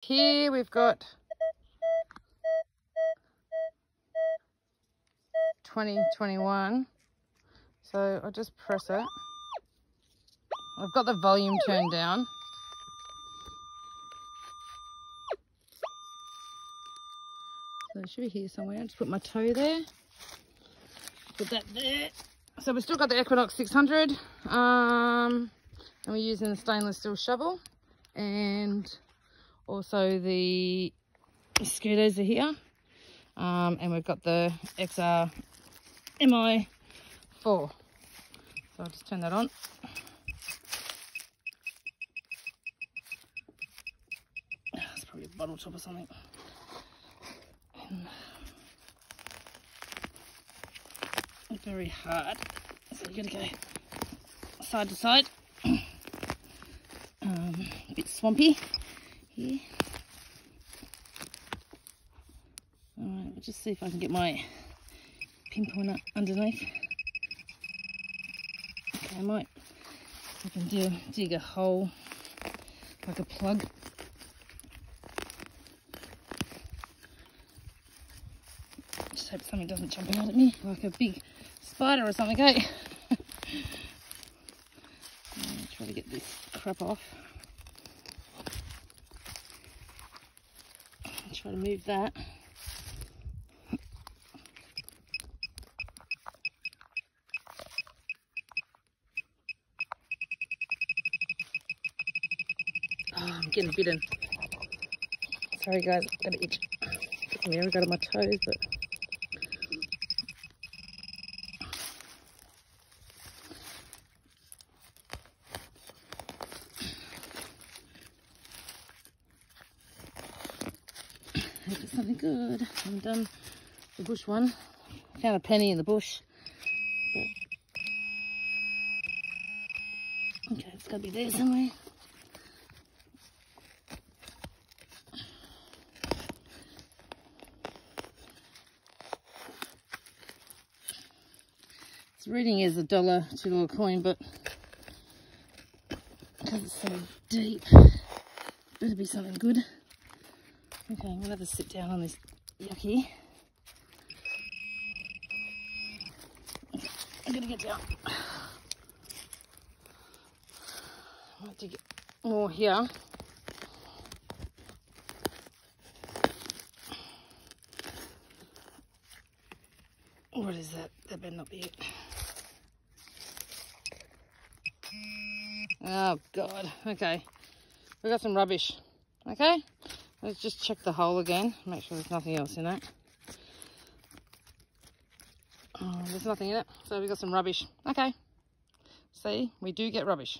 Here we've got 2021. So I'll just press it. I've got the volume turned down. So it should be here somewhere. I'll just put my toe there. Put that there. So we've still got the Equinox 600. Um, and we're using the stainless steel shovel. And also the scooters are here. Um, and we've got the XP MI4. So I'll just turn that on. It's probably a bottle top or something. And very hard. So you're gonna go side to side. Um, a bit swampy here. Alright, we'll just see if I can get my pinpoint underneath. Okay, I might I can do dig a hole like a plug. Just hope something doesn't jump out at me like a big spider or something, eh? okay? try to get this crap off. Try to move that. Oh, I'm getting bitten. Sorry guys, I've got an itch. Yeah, I got on my toes, but hope something good. I haven't done the bush one. Found a penny in the bush. But... Okay, it's gotta be there somewhere. Its reading is a dollar, two dollar coin, but because it's so deep, better be something good. Okay, I'm gonna have to sit down on this yucky. I'm gonna get down. I have to get more here. What is that? That better not be it. Oh God, okay. We've got some rubbish, okay? Let's just check the hole again, make sure there's nothing else in it. Oh, there's nothing in it, so we've got some rubbish. Okay, see, we do get rubbish.